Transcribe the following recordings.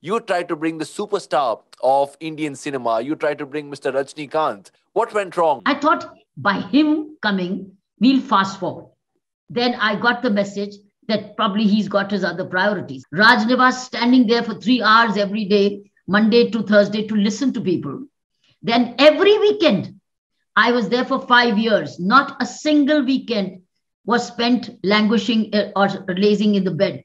You tried to bring the superstar of Indian cinema. You tried to bring Mr. Rajni Rajnikant. What went wrong? I thought by him coming, we'll fast forward. Then I got the message that probably he's got his other priorities. Raj Nivas standing there for three hours every day, Monday to Thursday, to listen to people. Then every weekend, I was there for five years. Not a single weekend was spent languishing uh, or lazing in the bed.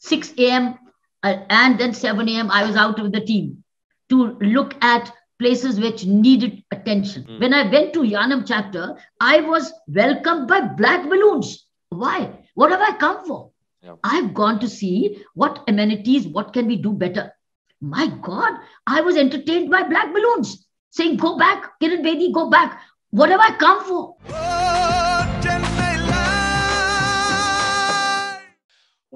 6 a.m. Uh, and then 7 a.m. I was out with the team to look at places which needed attention. Mm. When I went to Yanam chapter, I was welcomed by black balloons. Why? What have I come for? Yeah. I've gone to see what amenities, what can we do better. My God, I was entertained by black balloons saying, Go back, Kiran Bedi, go back. What have I come for?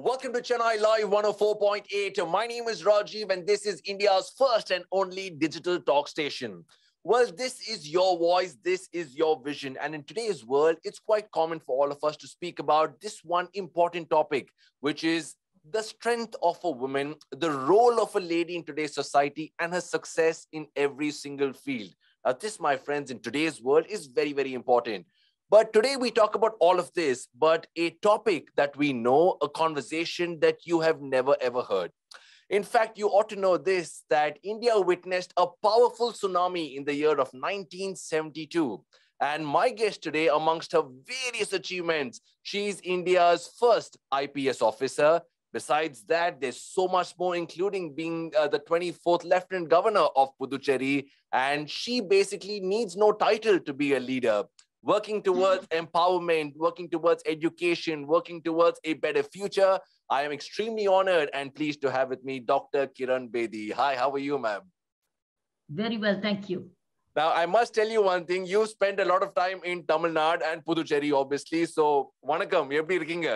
Welcome to Chennai Live 104.8. My name is Rajiv, and this is India's first and only digital talk station. Well, this is your voice, this is your vision. And in today's world, it's quite common for all of us to speak about this one important topic, which is the strength of a woman, the role of a lady in today's society, and her success in every single field. Now, this, my friends, in today's world is very, very important. But today we talk about all of this, but a topic that we know, a conversation that you have never ever heard. In fact, you ought to know this that India witnessed a powerful tsunami in the year of 1972. And my guest today, amongst her various achievements, she's India's first IPS officer. Besides that, there's so much more, including being uh, the 24th Lieutenant Governor of Puducherry. And she basically needs no title to be a leader Working towards empowerment, working towards education, working towards a better future. I am extremely honored and pleased to have with me Dr. Kiran Bedi. Hi, how are you, ma'am? Very well, thank you. Now, I must tell you one thing. You spent a lot of time in Tamil Nadu and Puducherry, obviously. So, vanakkam, எப்படி இருக்கீங்க?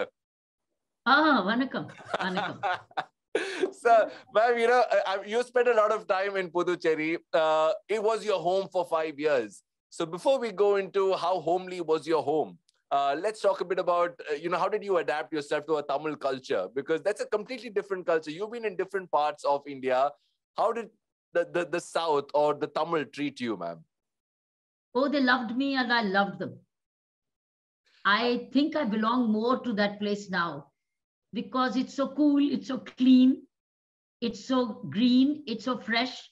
Ah, vanakkam. Vanakkam. so, ma'am, you know, you spent a lot of time in Puducherry. Uh, it was your home for five years. So, before we go into how homely was your home, uh, let's talk a bit about uh, you know how did you adapt yourself to a Tamil culture because that's a completely different culture. You've been in different parts of India. How did the the, the South or the Tamil treat you, ma'am? Oh, they loved me and I loved them. I think I belong more to that place now because it's so cool, it's so clean, it's so green, it's so fresh.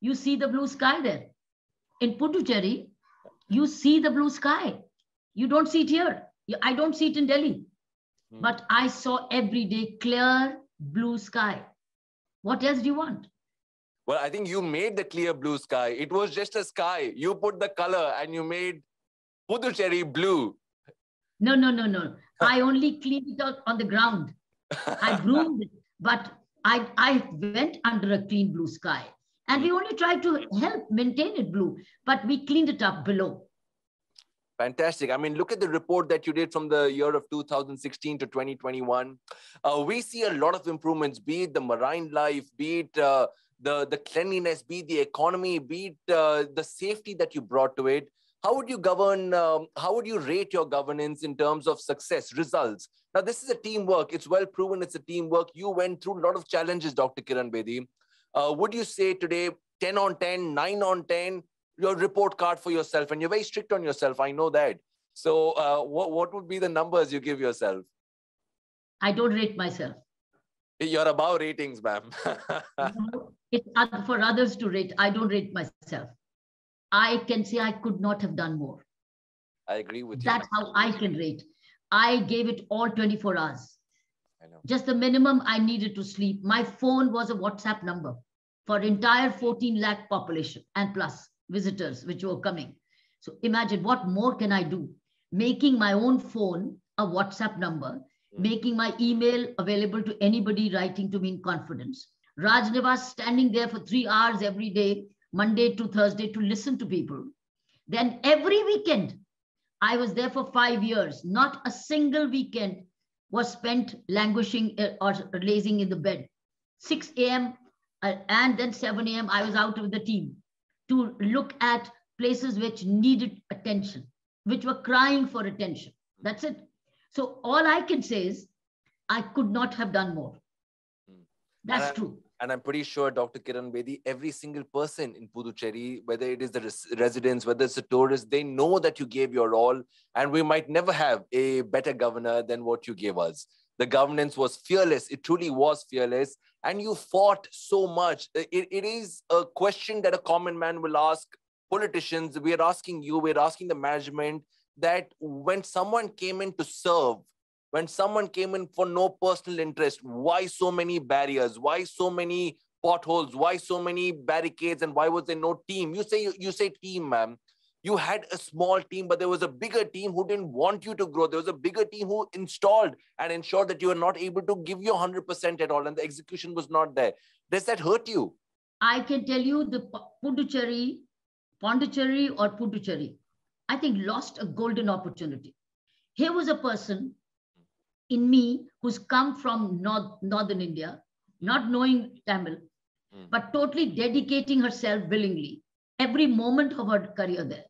You see the blue sky there. In Puducherry, you see the blue sky you don't see it here. I don't see it in Delhi. Hmm. But I saw every day clear blue sky. What else do you want? Well, I think you made the clear blue sky. It was just a sky. You put the color and you made Puducherry blue. No, no, no, no. I only cleaned it out on the ground. I groomed it, but I, I went under a clean blue sky. And we only tried to help maintain it blue, but we cleaned it up below. Fantastic. I mean, look at the report that you did from the year of 2016 to 2021. Uh, we see a lot of improvements, be it the marine life, be it uh, the, the cleanliness, be it the economy, be it uh, the safety that you brought to it. How would you govern, um, how would you rate your governance in terms of success, results? Now, this is a teamwork. It's well proven it's a teamwork. You went through a lot of challenges, Dr. Kiran Bedi. Uh, would you say today 10 on 10, 9 on 10, your report card for yourself? And you're very strict on yourself i know that. So uh, what, what would be the numbers you give yourself? I don't rate myself. You're above ratings ma'am. It's for others to rate i don't rate myself. I can say i could not have done more. I agree with you that's how i can rate. I gave it all 24 hours just the minimum i needed to sleep my phone was a whatsapp number for entire 14 lakh population and plus visitors which were coming. So imagine what more can I do? Making my own phone a WhatsApp number, mm. making my email available to anybody writing to me in confidence. Raj Nivas standing there for three hours every day, Monday to Thursday, to listen to people. Then every weekend, I was there for five years. Not a single weekend was spent languishing uh, or lazing in the bed. 6 a.m. Uh, and then 7 a.m. I was out with the team to look at places which needed attention, which were crying for attention. That's it. So all I can say is I could not have done more. That's true. And I'm pretty sure, Dr. Kiran Bedi, every single person in Puducherry, whether it is the res- residents, whether it's the tourists, they know that you gave your all. And we might never have a better governor than what you gave us. The governance was fearless. It truly was fearless. And you fought so much. It, it is a question that a common man will ask politicians. We're asking you, we're asking the management that when someone came in to serve, when someone came in for no personal interest why so many barriers? Why so many potholes? Why so many barricades? And why was there no team? You say you, say team ma'am. You had a small team but there was a bigger team who didn't want you to grow. There was a bigger team who installed and ensured that you were not able to give you 100% at all and the execution was not there. Does that hurt you? I can tell you the Puducherry, Pondicherry or Puducherry, I think lost a golden opportunity. Here was a person in me who's come from north, northern India, not knowing Tamil, mm. but totally dedicating herself willingly every moment of her career there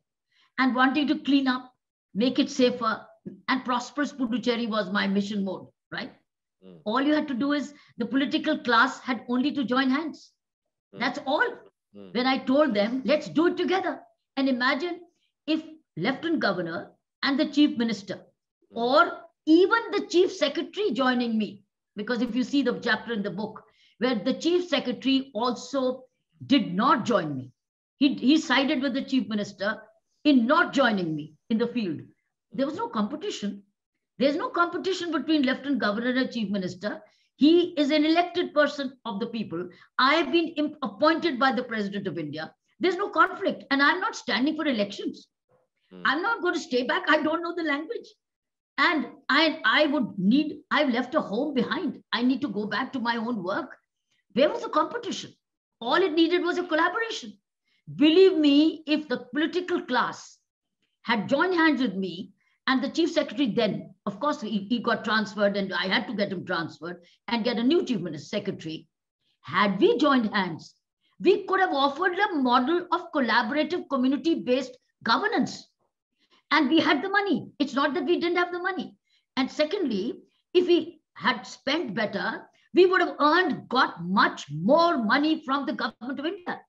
and wanting to clean up, make it safer, and prosperous Puducherry was my mission mode, right? Mm. All you had to do is the political class had only to join hands. Mm. That's all. Hmm. When I told them, let's do it together. And imagine if Lieutenant Governor and the Chief Minister hmm. or even the chief secretary joining me. Because if you see the chapter in the book, where the chief secretary also did not join me, he, he sided with the chief minister in not joining me in the field. There was no competition. There's no competition between lieutenant governor and chief minister. He is an elected person of the people. I have been appointed by the president of India. There's no conflict. And I'm not standing for elections. Hmm. I'm not going to stay back. I don't know the language and i i would need i've left a home behind. I need to go back to my own work. Where was the competition? All it needed was a collaboration. Believe me if the political class had joined hands with me and the chief secretary then of course he, he got transferred and i had to get him transferred and get a new chief minister secretary. Had we joined hands we could have offered a model of collaborative community based governance and we had the money. It's not that we didn't have the money. And secondly, if we had spent better, we would have earned, got much more money from the government of India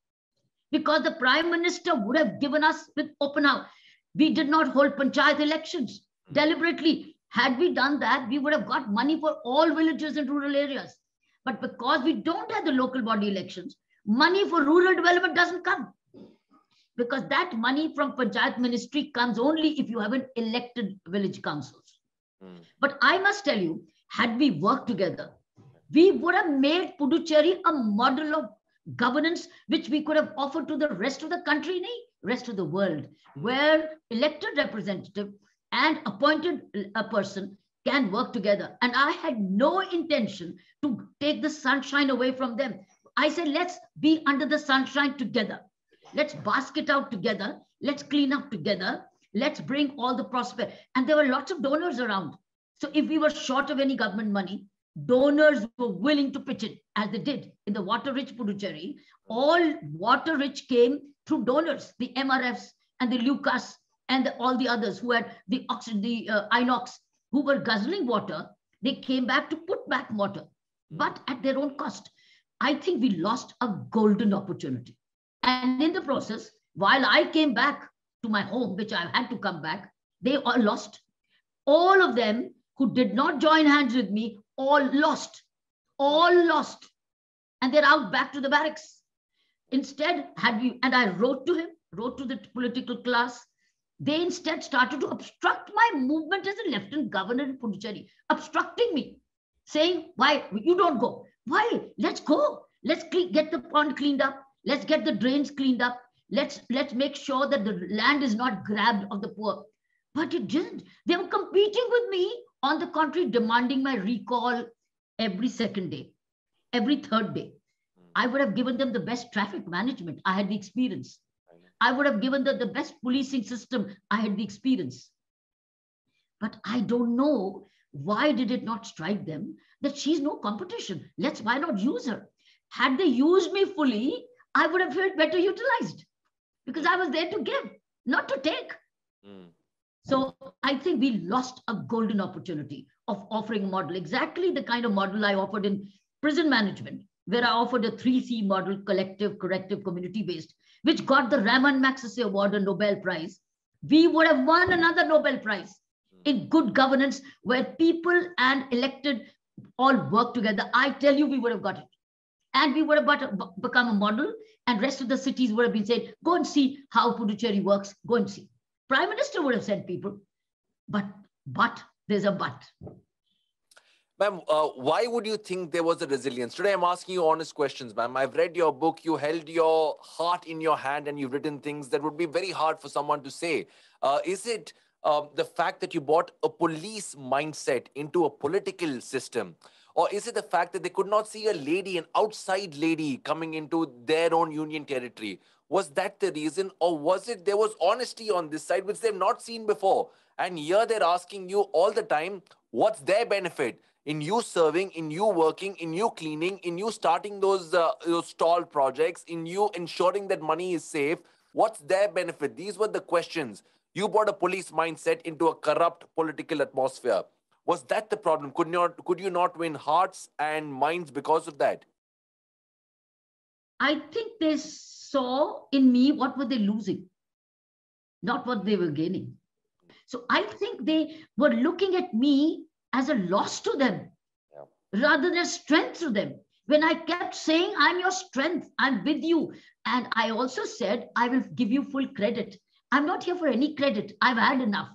because the prime minister would have given us with open house. We did not hold panchayat elections hmm. deliberately. Had we done that, we would have got money for all villages and rural areas. But because we don't have the local body elections, money for rural development doesn't come because that money from Panchayat ministry comes only if you have an elected village councils. Mm. But I must tell you, had we worked together, we would have made Puducherry a model of governance which we could have offered to the rest of the country, rest of the world, mm. where elected representative and appointed a person can work together. And I had no intention to take the sunshine away from them. I said, let's be under the sunshine together. Let's bask it out together. Let's clean up together. Let's bring all the prosperity. And there were lots of donors around. So if we were short of any government money, donors were willing to pitch it, as they did in the water-rich Puducherry. All water-rich came through donors, the MRFs and the Lucas and the, all the others who had the oxygen, the uh, Inox, who were guzzling water. They came back to put back water, but at their own cost. I think we lost a golden opportunity. And in the process, while I came back to my home, which I had to come back, they all lost. All of them who did not join hands with me, all lost. All lost. And they're out back to the barracks. Instead, had we, and I wrote to him, wrote to the political class, they instead started to obstruct my movement as a lieutenant governor in Puducherry, obstructing me, saying, why, you don't go. Why? Let's go. Let's get the pond cleaned up. Let's get the drains cleaned up. Let's let's make sure that the land is not grabbed of the poor. But it didn't. They were competing with me. On the contrary, demanding my recall every second day, every third day. I would have given them the best traffic management. I had the experience. I would have given them the best policing system. I had the experience. But I don't know why did it not strike them that she's no competition. Let's why not use her? Had they used me fully, I would have felt better utilized because I was there to give, not to take. Mm. So I think we lost a golden opportunity of offering a model, exactly the kind of model I offered in prison management, where I offered a 3C model, collective, corrective, community-based, which got the Ramon Magsaysay Award and Nobel Prize, we would have won another Nobel Prize in good governance where people and elected all work together. I tell you, we would have got it. And we would have but, become a model and rest of the cities would have been said, go and see how Puducherry works, go and see. Prime Minister would have sent people, but, but there's a but. Ma'am, uh, why would you think there was a resilience? Today, I'm asking you honest questions, ma'am. I've read your book. You held your heart in your hand and you've written things that would be very hard for someone to say. Uh, is it uh, the fact that you brought a police mindset into a political system? Or is it the fact that they could not see a lady, an outside lady, coming into their own union territory? Was that the reason? Or was it there was honesty on this side, which they've not seen before? And here they're asking you all the time, what's their benefit? in you serving, in you working, in you cleaning, in you starting those, uh, those stall projects, in you ensuring that money is safe. What's their benefit? These were the questions. You brought a police mindset into a corrupt political atmosphere. Was that the problem? Could not could you not win hearts and minds because of that? I think they saw in me what were they losing, not what they were gaining. So I think they were looking at me as a loss to them yeah. rather than strength to them. When I kept saying, I'm your strength, I'm with you. And I also said, I will give you full credit. I'm not here for any credit. I've had enough.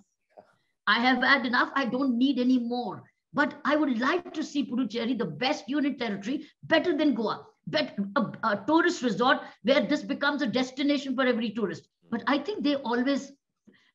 I have had enough. I don't need any more. But I would like to see Puducherry, the best unit territory, better than Goa, but a, a tourist resort where this becomes a destination for every tourist. But I think they always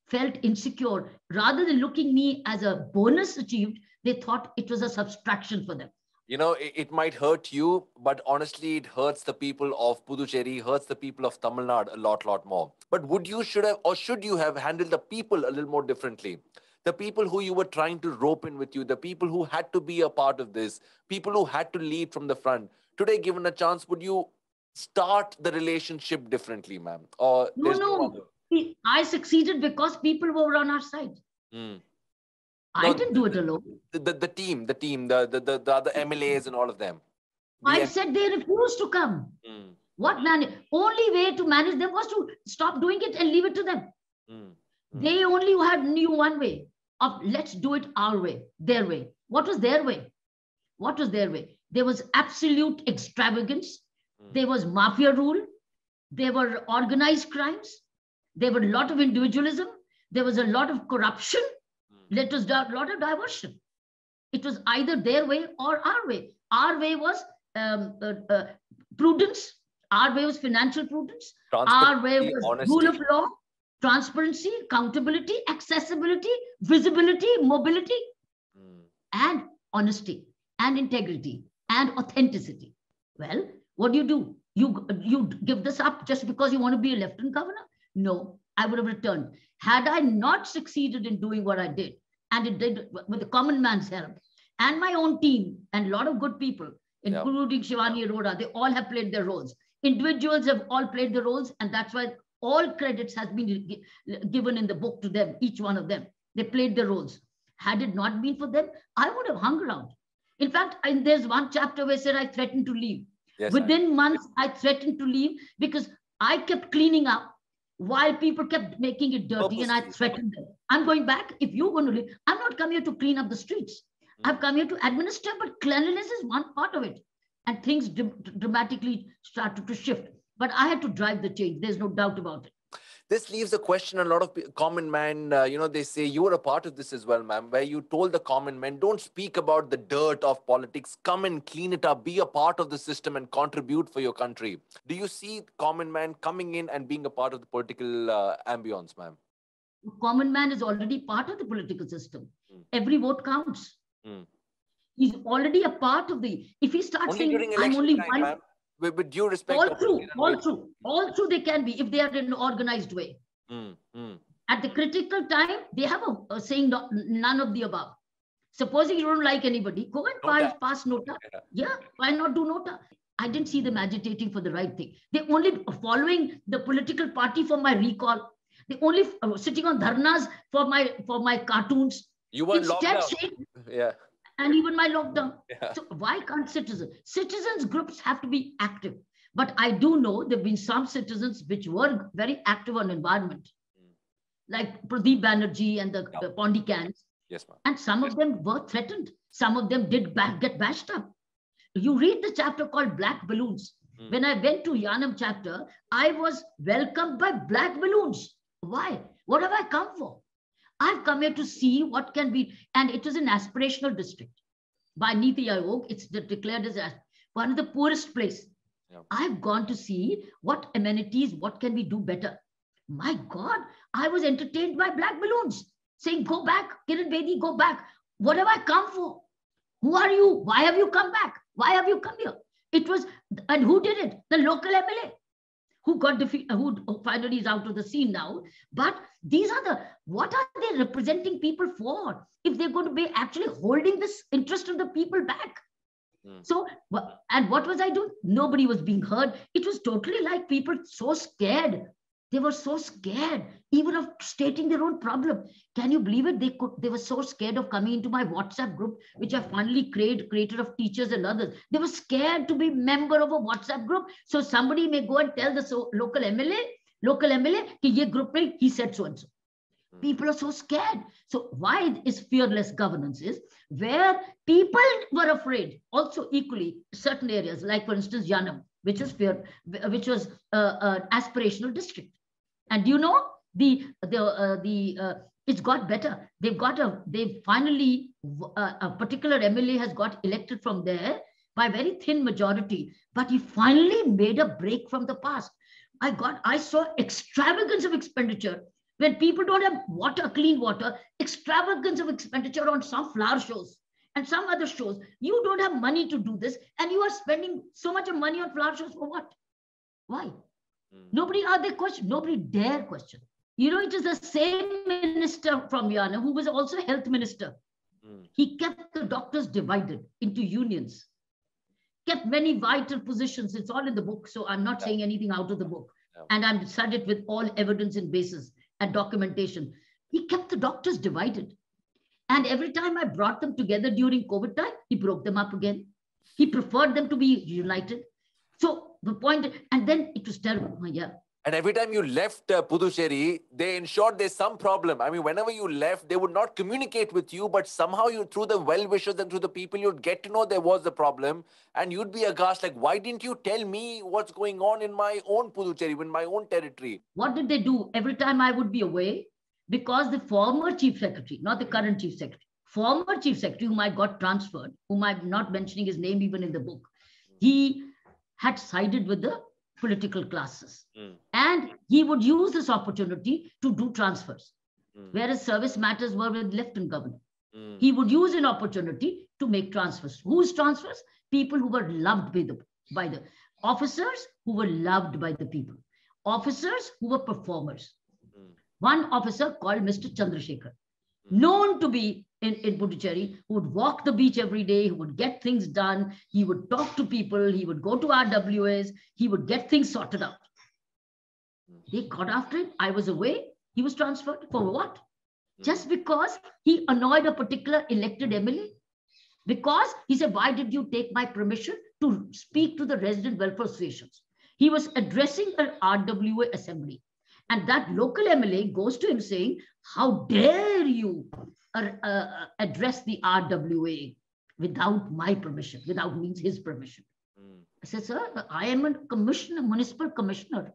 felt insecure. Rather than looking me as a bonus achieved, they thought it was a subtraction for them. You know, it, it, might hurt you, but honestly, it hurts the people of Puducherry, hurts the people of Tamil Nadu a lot, lot more. But would you should have, or should you have handled the people a little more differently? The people who you were trying to rope in with you, the people who had to be a part of this, people who had to lead from the front. Today, given a chance, would you start the relationship differently, ma'am? Or no, no. no I succeeded because people were on our side. Mm. I no, didn't do it alone. The, the, the, team, the team, the, the, the, the other MLAs and all of them. The I said they refused to come. Mm. What man? Only way to manage them was to stop doing it and leave it to them. Mm. They only had knew one way of let's do it our way, their way. What was their way? What was their way? There was absolute extravagance. Mm. There was mafia rule. There were organized crimes. There were a lot of individualism. There was a lot of corruption let us do a lot of diversion. It was either their way or our way. Our way was um, uh, uh, prudence. Our way was financial prudence. Our way was honesty. rule of law, transparency, accountability, accessibility, visibility, mobility, mm. and honesty, and integrity, and authenticity. Well, what do you do? You, you give this up just because you want to be a lieutenant governor? No, I would have returned. Had I not succeeded in doing what I did, and it did with the common man's help, and my own team, and a lot of good people, including Shivani Arora, they all have played their roles. Individuals have all played their roles, and that's why all credits has been given in the book to them, each one of them. They played their roles. Had it not been for them, I would have hung around. In fact, and there's one chapter where I said I threatened to leave. Yes, Within I months, I threatened to leave because I kept cleaning up while people kept making it dirty and I threatened them. I'm going back. If you're going to leave, I'm not come here to clean up the streets. Mm. I've come here to administer, but cleanliness is one part of it. And things dramatically started to shift. But I had to drive the change. There's no doubt about it. This leaves a question a lot of common man uh, you know they say you were a part of this as well ma'am where you told the common man don't speak about the dirt of politics. Come and clean it up. Be a part of the system and contribute for your country. Do you see common man coming in and being a part of the political uh, ambience ma'am? Common man is already part of the political system. Mm. every vote counts. Mm. he's already a part of the if he starts only saying i'm only time, one with, with due respect. All true, all true, all true. they can be if they are in an organized way. Mm, mm. At the critical time, they have a, a saying none of the above. Supposing you don't like anybody, go and pass, pass nota. Yeah. yeah, why not do nota? I didn't see them agitating for the right thing. They only following the political party for my recall. They only uh, sitting on dharnas for my for my cartoons. You were locked. Saying, yeah and even my lockdown. Yeah. So why can't citizens? Citizens groups have to be active. But I do know there have been some citizens which were very active on environment, mm. like Probir Banerjee and the yeah. Pondicans. Yes, ma'am. And some yes, of them were threatened. Some of them did back, get bashed up. You read the chapter called Black Balloons. Mm. When I went to Yanam chapter, I was welcomed by black balloons. Why? What have I come for? I've come here to see what can be, and it is an aspirational district. By Niti Aayog, it's declared as one of the poorest place. Yeah. I've gone to see what amenities, what can we do better. My God, I was entertained by black balloons saying, go back, Kiran Bedi, go back. What have I come for? Who are you? Why have you come back? Why have you come here? It was, and who did it? The local MLA who got defeated, who finally is out of the scene now. But these are the, what are they representing people for? If they're going to be actually holding this interest of the people back. Mm. So, and what was I doing? Nobody was being heard. It was totally like people so scared they were so scared even of stating their own problem. Can you believe it? They could, they were so scared of coming into my WhatsApp group, which I finally created, created of teachers and others. They were scared to be member of a WhatsApp group. So somebody may go and tell the so, local MLA, local MLA, ki ye group mein, he said so and so. People are so scared. So why is fearless governance is where people were afraid also equally certain areas like for instance Yanam, which was fear, which was uh, uh, aspirational district and you know the the uh, the uh, it's got better. They've got a they finally uh, a particular MLA has got elected from there by a very thin majority, but he finally made a break from the past. I got I saw extravagance of expenditure when people don't have water, clean water, extravagance of expenditure on some flower shows and some other shows. You don't have money to do this, and you are spending so much of money on flower shows for what? Why? Mm. Nobody are they question. Nobody dare question. You know, it is the same minister from Yanam who was also health minister. Mm. He kept the doctors divided into unions, kept many vital positions. It's all in the book. So I'm not saying anything out of the book. And I'm said it with all evidence and basis and documentation. He kept the doctors divided. And every time I brought them together during COVID time, he broke them up again. He preferred them to be united. So the point, and then it was terrible. Yeah. And every time you left uh, Puducherry, they ensured there's some problem. I mean, whenever you left, they would not communicate with you, but somehow you, through the well wishers and through the people, you'd get to know there was a problem, and you'd be aghast, like, why didn't you tell me what's going on in my own Puducherry, in my own territory? What did they do every time I would be away? Because the former chief secretary, not the current chief secretary, former chief secretary, whom I got transferred, whom I'm not mentioning his name even in the book, he had sided with the political classes. Mm. And he would use this opportunity to do transfers, mm. whereas service matters were with Lieutenant Governor. Mm. He would use an opportunity to make transfers. Whose transfers? People who were loved by the, by the officers who were loved by the people, officers who were performers. Hmm. One officer called Mr. Chandrasekhar. Known to be in, in Puducherry who would walk the beach every day, who would get things done, he would talk to people, he would go to RWAs, he would get things sorted out. Hmm. They got after him. I was away. He was transferred for what? Hmm. Just because he annoyed a particular elected MLA? Because he said, Why did you take my permission to speak to the resident welfare associations? He was addressing an RWA assembly. And that local MLA goes to him saying, How dare you uh, uh, address the RWA without my permission, without means his permission. Mm. I said, sir, I am a commissioner, municipal commissioner.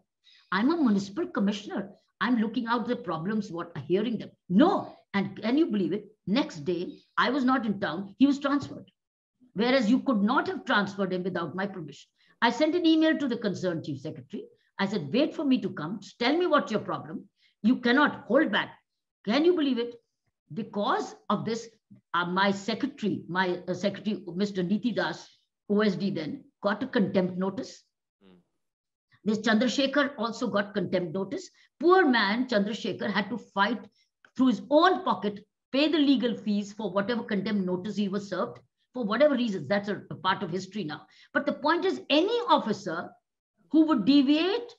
I'm a municipal commissioner. I'm looking out the problems, what hearing them. No. And can you believe it? Next day, I was not in town. He was transferred. Whereas you could not have transferred him without my permission. I sent an email to the concerned chief secretary. I said, wait for me to come. Tell me what's your problem. You cannot hold back. Can you believe it? because of this, uh, my secretary, my uh, secretary, Mr. Niti Das, OSD then, got a contempt notice. Mm. This Chandrasekhar also got contempt notice. Poor man, Chandrasekhar, had to fight through his own pocket, pay the legal fees for whatever contempt notice he was served, for whatever reasons. That's a, a part of history now. But the point is, any officer who would deviate,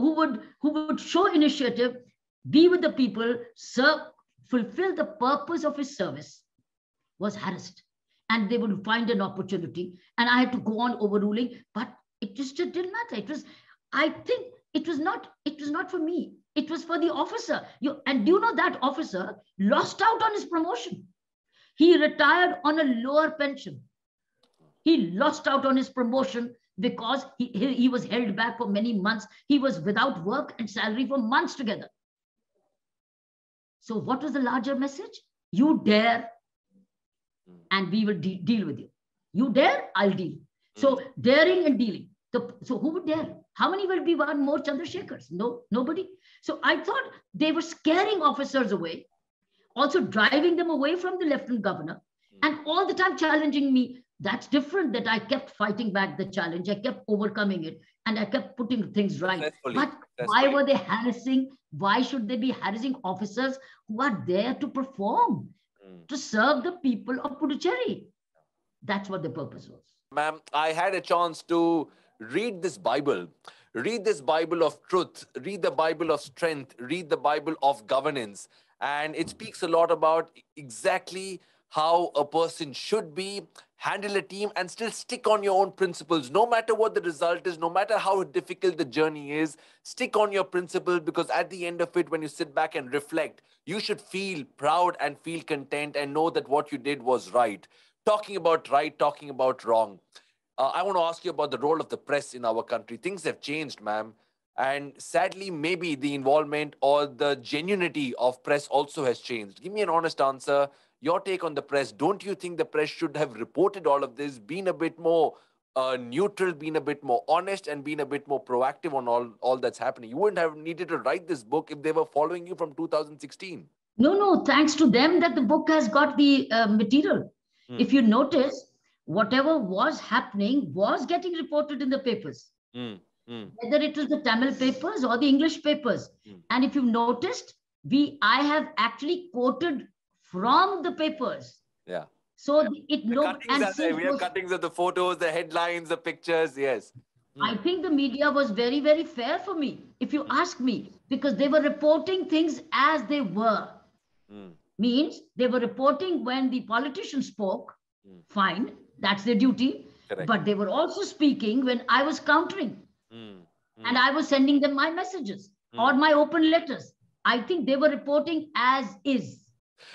who would, who would show initiative, be with the people, serve, fulfill the purpose of his service was harassed. and they would find an opportunity. And I had to go on overruling, but it just didn't matter. It was, I think it was not, it was not for me. It was for the officer. You, and do you know that officer lost out on his promotion? He retired on a lower pension. He lost out on his promotion because he, he, he was held back for many months. He was without work and salary for months together. So what was the larger message? You dare and we will de deal with you. You dare, I'll deal. So hmm. daring and dealing. The, so who would dare? How many will be one more Chandrasekhars? No, nobody. So I thought they were scaring officers away, also driving them away from the lieutenant governor, hmm. and all the time challenging me. That's different that I kept fighting back the challenge. I kept overcoming it and I kept putting things right. But why were they harassing? Why should they be harassing officers who are there to perform, mm. to serve the people of Puducherry? That's what the purpose was. Ma'am, I had a chance to read this Bible. Read this Bible of truth, read the Bible of strength, read the Bible of governance. And it speaks a lot about exactly how a person should be, handle a team, and still stick on your own principles. No matter what the result is, no matter how difficult the journey is, stick on your principles because at the end of it, when you sit back and reflect, you should feel proud and feel content and know that what you did was right. Talking about right, talking about wrong. Uh, I want to ask you about the role of the press in our country. Things have changed, ma'am. And sadly, maybe the involvement or the genuinity of press also has changed. Give me an honest answer your take on the press. Don't you think the press should have reported all of this, been a bit more uh, neutral, been a bit more honest, and been a bit more proactive on all, all that's happening? You wouldn't have needed to write this book if they were following you from 2016. No, no, thanks to them that the book has got the uh, material. Hmm. If you notice, whatever was happening was getting reported in the papers. Hmm. Hmm. Whether it was the Tamil papers or the English papers. And if you've noticed, we I have actually quoted from the papers. Yeah. So it no and there. we have cuttings of the photos, the headlines, the pictures. Yes. I think the media was very, very fair for me, if you ask me, because they were reporting things as they were. Mm. Means they were reporting when the politician spoke, mm. fine, that's their duty. Correct. But they were also speaking when I was countering. Mm. And I was sending them my messages or my open letters. I think they were reporting as is.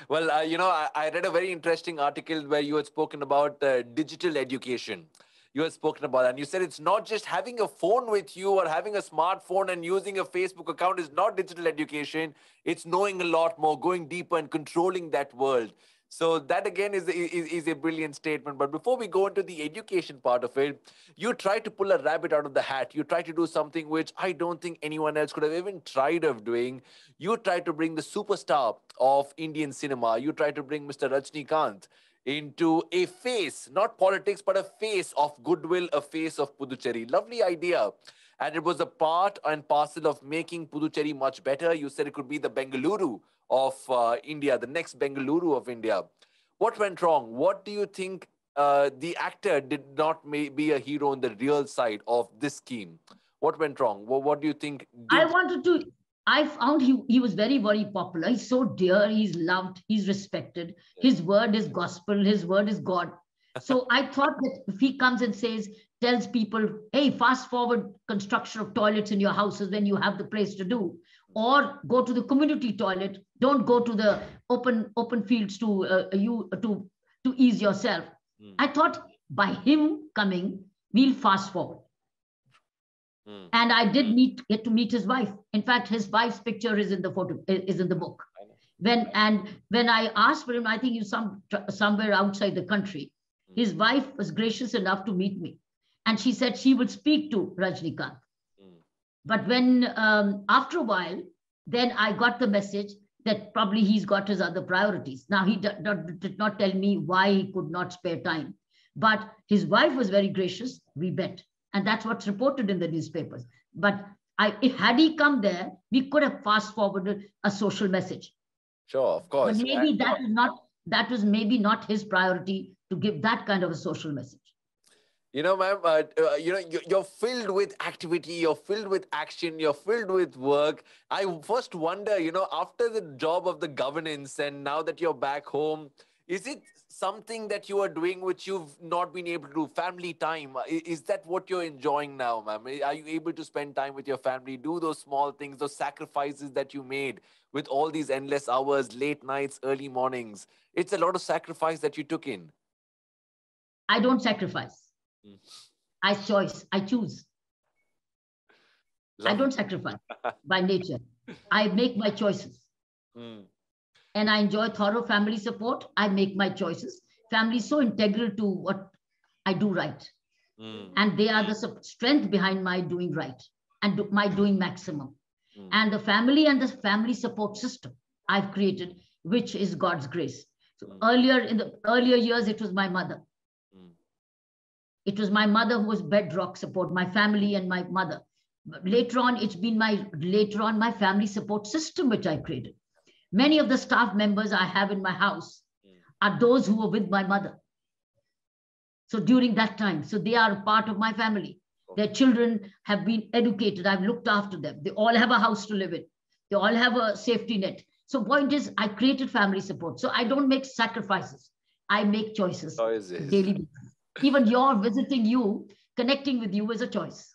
Well, uh, you know, I, I, read a very interesting article where you had spoken about uh, digital education. You had spoken about that, and you said it's not just having a phone with you or having a smartphone and using a Facebook account is not digital education. It's knowing a lot more, going deeper, and controlling that world. So that again is, is, is a brilliant statement. But before we go into the education part of it, you try to pull a rabbit out of the hat. You try to do something which I don't think anyone else could have even tried of doing. You try to bring the superstar of Indian cinema. You try to bring Mr. Rajnikant into a face, not politics, but a face of goodwill, a face of Puducherry. Lovely idea. And it was a part and parcel of making Puducherry much better. You said it could be the Bengaluru of uh, India, the next Bengaluru of India. What went wrong? What do you think uh, the actor did not may, be a hero on the real side of this scheme? What went wrong? What, what do you think? I wanted to. I found he, he was very, very popular. He's so dear. He's loved. He's respected. His word is gospel. His word is God. So I thought that if he comes and says, tells people, hey, fast forward construction of toilets in your houses when you have the place to do, or go to the community toilet don't go to the open open fields to uh, you to to ease yourself. Mm. i thought by him coming we'll fast forward. Mm. and i did meet get to meet his wife. In fact his wife's picture is in the photo is in the book. When and when i asked for him i think he's some somewhere outside the country. Mm. his wife was gracious enough to meet me. And she said she would speak to rajnikant but when um, after a while, then I got the message that probably he's got his other priorities. Now, he did not, did not tell me why he could not spare time, but his wife was very gracious. We bet. And that's what's reported in the newspapers. But I, if had he come there, we could have fast forwarded a social message. Sure, of course. But maybe that is not that was maybe not his priority to give that kind of a social message. You know, ma'am, uh, uh, you know, you're filled with activity, you're filled with action, you're filled with work. I first wonder, you know, after the job of the governance and now that you're back home, is it something that you are doing which you've not been able to do? Family time. Is that what you're enjoying now, ma'am? Are you able to spend time with your family, do those small things, those sacrifices that you made with all these endless hours, late nights, early mornings? It's a lot of sacrifice that you took in. I don't sacrifice. Mm. I choice. I choose. Love I don't sacrifice by nature. I make my choices. Mm and I enjoy thorough family support. I make my choices. Family is so integral to what I do right. Mm. And they are the strength behind my doing right and do, my doing maximum. Mm. And the family and the family support system I've created, which is God's grace. So mm. earlier in the earlier years, it was my mother. It was my mother who was bedrock support, my family and my mother. Later on, it's been my later on my family support system which I created. Many of the staff members I have in my house are those who were with my mother. So during that time, so they are part of my family. Their children have been educated. I've looked after them. They all have a house to live in. They all have a safety net. So point is, I created family support. So I don't make sacrifices. I make choices, choices. daily. Even your visiting you, connecting with you is a choice.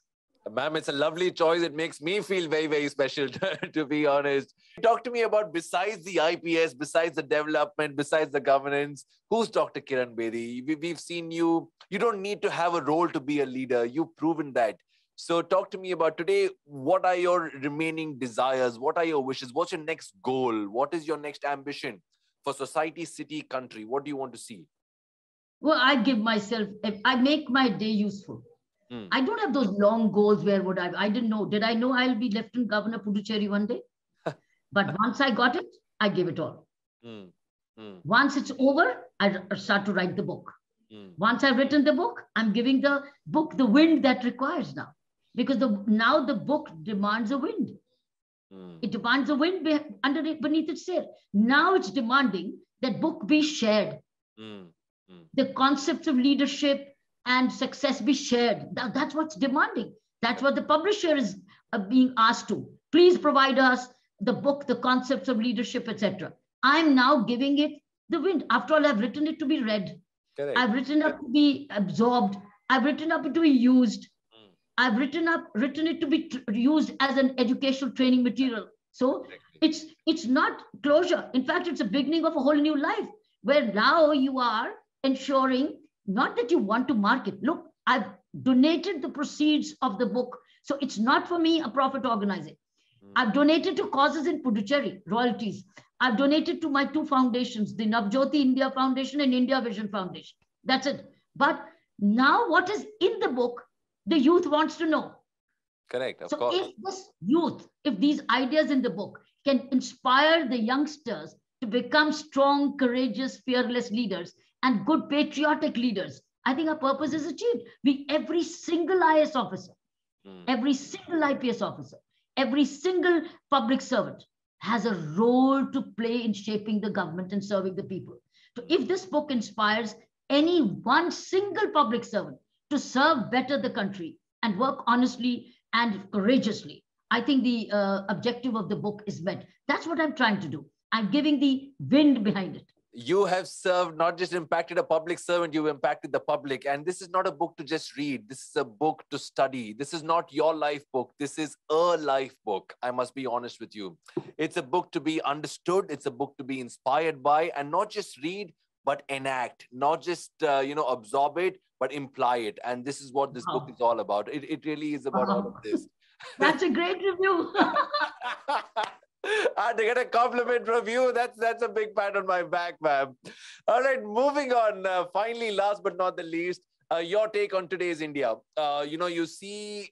Ma'am, it's a lovely choice. It makes me feel very, very special, to be honest. Talk to me about besides the IPS, besides the development, besides the governance, who's Dr. Kiran Bedi? We've seen you. You don't need to have a role to be a leader. You've proven that. So talk to me about today. What are your remaining desires? What are your wishes? What's your next goal? What is your next ambition for society, city, country? What do you want to see? Well, I give myself, I make my day useful. Mm. I don't have those long goals. Where would I? I didn't know. Did I know I'll be Lieutenant Governor Puducherry one day? but once I got it, I gave it all. Mm. Mm. Once it's over, I start to write the book. Hmm. Once I've written the book, I'm giving the book the wind that requires now, because the now the book demands a wind. Hmm. It demands a wind underneath beneath its sail. Now it's demanding that book be shared. The concepts of leadership, and success be shared. that's what's demanding. That's what the publisher is uh, being asked to. Please provide us the book, the concepts of leadership, etc. I'm now giving it the wind. After all, I've written it to be read. Correct. I've written up to be absorbed. I've written up to be used. Mm. I've written up, written it to be used as an educational training material. So it's it's not closure. In fact, it's a beginning of a whole new life where now you are ensuring not that you want to market. Look, I've donated the proceeds of the book. So it's not for me a profit organizing. Mm. I've donated to causes in Puducherry, royalties. I've donated to my two foundations, the Navjyoti India Foundation and India Vision Foundation. That's it. But now what is in the book, the youth wants to know. Correct. so course. if this youth, if these ideas in the book can inspire the youngsters to become strong, courageous, fearless leaders, and good patriotic leaders, I think our purpose is achieved. We, every single IAS officer, mm. every single IPS officer, every single public servant has a role to play in shaping the government and serving the people. So if this book inspires any one single public servant to serve better the country and work honestly and courageously, I think the uh, objective of the book is met. That's what I'm trying to do. I'm giving the wind behind it you have served not just impacted a public servant you've impacted the public. And this is not a book to just read. This is a book to study. This is not your life book. This is a life book i must be honest with you. It's a book to be understood. It's a book to be inspired by and not just read but enact. Not just uh, you know absorb it but imply it. And this is what this book is all about. It, it really is about all of this. That's a great review and to get a compliment from you, that's that's a big pat on my back, ma'am. All right, moving on. Uh, finally, last but not the least, uh, your take on today's India. Uh, you know, you see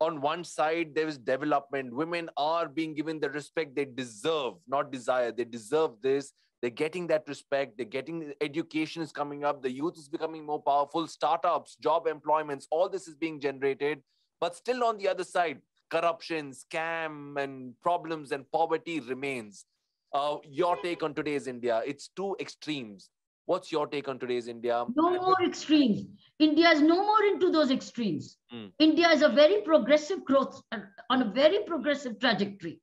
on one side there is development. Women are being given the respect they deserve, not desire. They deserve this. They're getting that respect. They're getting education is coming up. The youth is becoming more powerful. Startups, job employments, all this is being generated. But still, on the other side, corruption, scam, and problems and poverty remains. Uh, your take on today's India? It's two extremes. What's your take on today's India? No more extremes. India is no more into those extremes. Mm. India is a very progressive growth on a very progressive trajectory.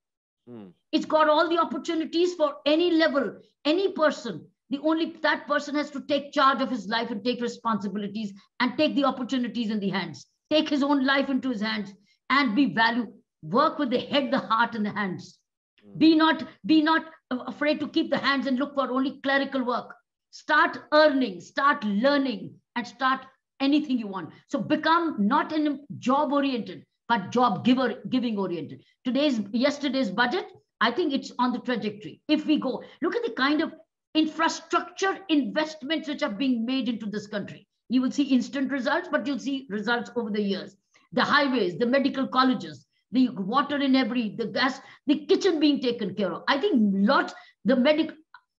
Mm. It's got all the opportunities for any level, any person The only that person has to take charge of his life and take responsibilities and take the opportunities in the hands, take his own life into his hands and be value. Work with the head, the heart, and the hands. Mm. Be not, be not afraid to keep the hands and look for only clerical work. Start earning, start learning, and start anything you want. So become not in job oriented, but job giver giving oriented. Today's yesterday's budget, I think it's on the trajectory. If we go, look at the kind of infrastructure investments which are being made into this country. You will see instant results, but you'll see results over the years. The highways, the medical colleges, the water in every, the gas, the kitchen being taken care of. I think lot, the medical,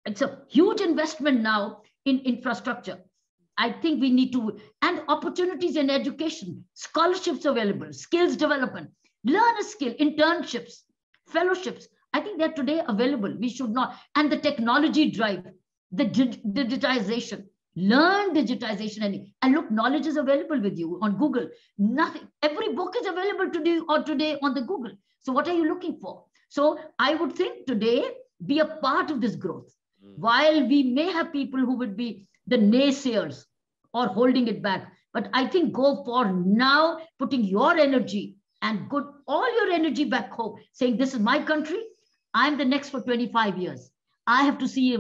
it's a huge investment now in infrastructure. I think we need to, and opportunities in education, scholarships available, skills development, learn a skill, internships, fellowships. I think they're today available. We should not, and the technology drive, the digitization, learn digitization and, and look, knowledge is available with you on Google. Nothing, every book is available today or today on the Google. So what are you looking for? So I would think today be a part of this growth. Mm. While we may have people who would be the naysayers or holding it back. But I think go for now, putting your energy and put all your energy back home, saying, This is my country. I'm the next for 25 years. I have to see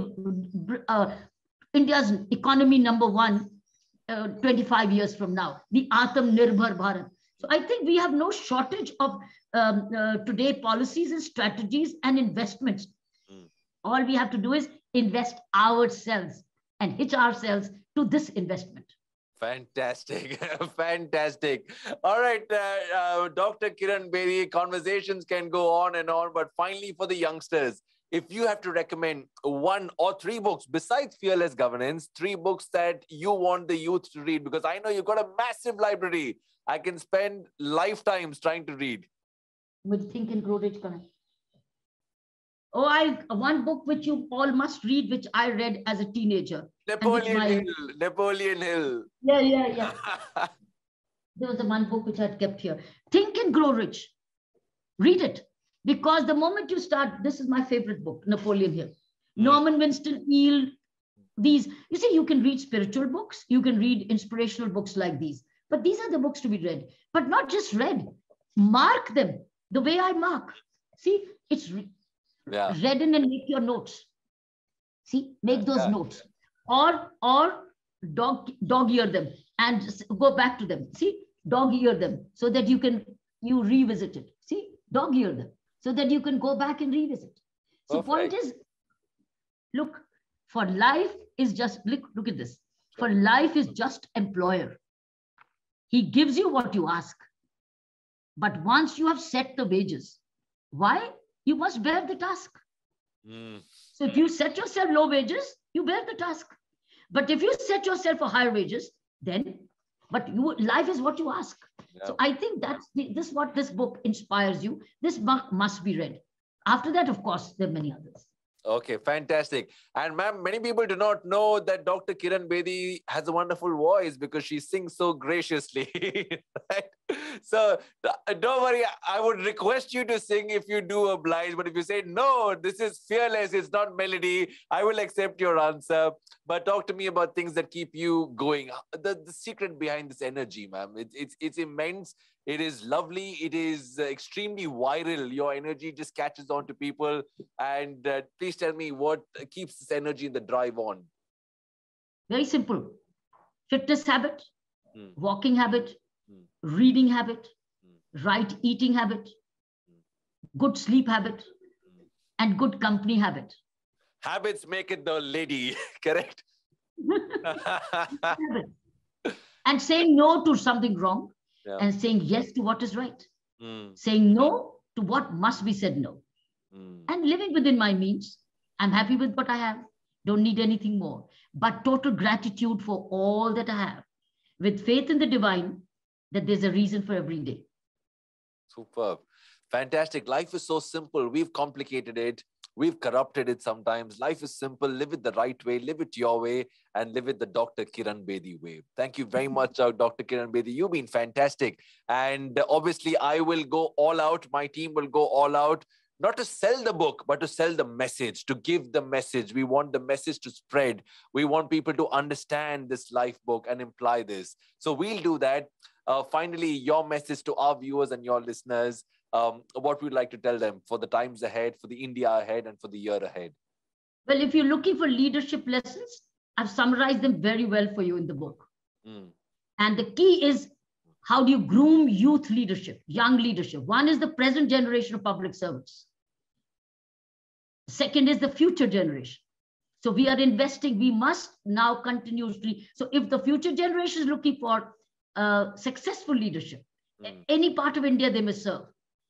uh, India's economy number one uh, 25 years from now, the Atam Nirbhar Bharat. So I think we have no shortage of um, uh, today policies and strategies and investments. Mm. All we have to do is invest ourselves and hitch ourselves to this investment. Fantastic. Fantastic. All right, uh, uh, Dr. Kiran Bedi, conversations can go on and on, but finally, for the youngsters, if you have to recommend one or three books besides Fearless Governance, three books that you want the youth to read, because I know you've got a massive library. I can spend lifetimes trying to read. With Think and Grow Rich, connect. Oh, I one book which you all must read, which I read as a teenager. Napoleon my, Hill. Napoleon Hill. Yeah, yeah, yeah. there was the one book which I had kept here. Think and Grow Rich. Read it. Because the moment you start, this is my favorite book, Napoleon Hill. Mm. Norman Vincent Peale, these, you see, you can read spiritual books, you can read inspirational books like these. But these are the books to be read. But not just read, mark them the way I mark. See, it's yeah. redden and make your notes see make those yeah. notes or or dog dog ear them and go back to them see dog ear them so that you can you revisit it see dog ear them so that you can go back and revisit so Perfect. point is look for life is just look look at this for life is just employer he gives you what you ask but once you have set the wages why you must bear the task. Mm. So if you set yourself low wages, you bear the task. But if you set yourself for higher wages, then, but you life is what you ask. So I think that's the, this what this book inspires you. This book must be read. After that, of course, there are many others. Okay, fantastic. And ma'am, many people do not know that Dr. Kiran Bedi has a wonderful voice because she sings so graciously. right? So don't worry, I would request you to sing if you do oblige. But if you say, no, this is fearless, it's not melody, I will accept your answer. But talk to me about things that keep you going. The, the secret behind this energy, ma'am, it, it's, it's immense. It is lovely. It is uh, extremely viral. Your energy just catches on to people. And uh, please tell me what keeps this energy in the drive on. Very simple. Fitness habit, hmm. walking habit, hmm. reading habit, hmm. right eating habit, good sleep habit, and good company habit. Habits make it the lady, correct? and saying no to something wrong yeah. and saying yes to what is right, mm. saying no to what must be said no, mm. and living within my means. I'm happy with what I have, don't need anything more, but total gratitude for all that I have, with faith in the divine that there's a reason for every day. Superb. Fantastic. Life is so simple. We've complicated it. We've corrupted it sometimes. Life is simple. Live it the right way. Live it your way and live it the Dr. Kiran Bedi way. Thank you very much, uh, Dr. Kiran Bedi. You've been fantastic. And obviously, I will go all out. My team will go all out not to sell the book, but to sell the message, to give the message. We want the message to spread. We want people to understand this life book and imply this. So we'll do that. Uh, finally, your message to our viewers and your listeners, um, what we'd like to tell them for the times ahead, for the India ahead, and for the year ahead. Well, if you're looking for leadership lessons, I've summarized them very well for you in the book. Mm. And the key is how do you groom youth leadership, young leadership? One is the present generation of public servants. Second is the future generation. So we are investing, we must now continuously. So if the future generation is looking for uh, successful leadership, mm. any part of India they may serve.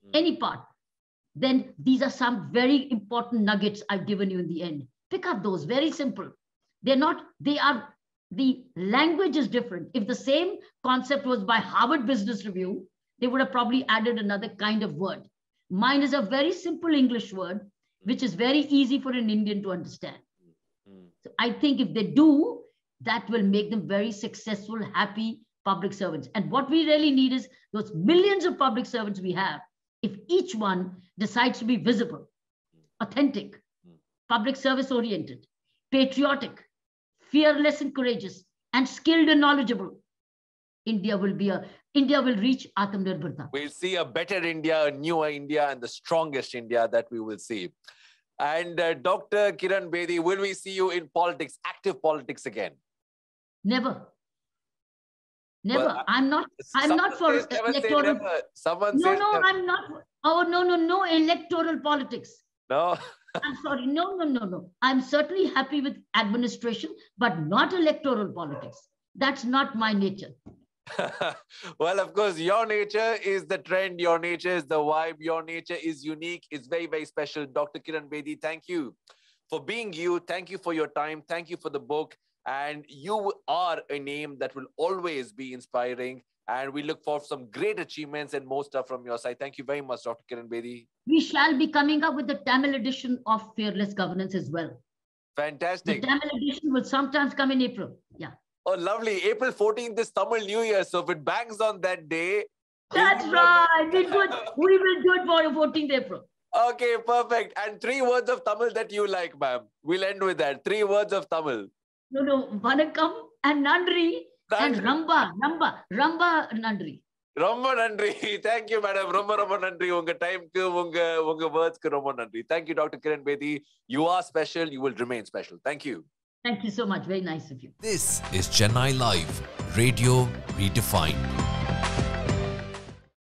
Hmm. any part, then these are some very important nuggets I've given you in the end. Pick up those, very simple. They're not, they are the language is different. If the same concept was by Harvard Business Review, they would have probably added another kind of word. Mine is a very simple English word, which is very easy for an Indian to understand. Hmm. Hmm. So I think if they do, that will make them very successful, happy public servants. And what we really need is those millions of public servants we have. If each one decides to be visible, authentic, public service oriented, patriotic, fearless and courageous, and skilled and knowledgeable, India will be a India will reach Atmanirbharta. We'll see a better India, a newer India, and the strongest India that we will see. And uh, Dr. Kiran Bedi, will we see you in politics, active politics again? Never. Never. Well, I'm not. I'm not for electoral. Someone no, no, never. I'm not. Oh no, no, no electoral politics. No. I'm sorry. No, no, no, no. I'm certainly happy with administration, but not electoral politics. That's not my nature. well, of course, your nature is the trend. Your nature is the vibe. Your nature is unique. It's very, very special. Dr. Kiran Bedi, thank you for being you. Thank you for your time. Thank you for the book. And you are a name that will always be inspiring. And we look for some great achievements and more stuff from your side. Thank you very much, Dr. Kiran Bedi. We shall be coming up with the Tamil edition of Fearless Governance as well. Fantastic. The Tamil edition will sometimes come in April. Yeah. Oh, lovely. April 14th is Tamil New Year. So if it bangs on that day. That's right. We, will, we will do it for 14th April. Okay, perfect. And three words of Tamil that you like, ma'am. We'll end with that. Three words of Tamil. No, no. Vanakkam and Nandri and Ramba, Ramba, Ramba நன்றி ரொம்ப நன்றி thank you madam ரொம்ப ரொம்ப நன்றி உங்க டைம்க்கு உங்க உங்க வேர்ட்ஸ்க்கு ரொம்ப நன்றி thank you doctor Kiran Bedi you are special you will remain special thank you Thank you so much. Very nice of you. This is Chennai Live, Radio Redefined.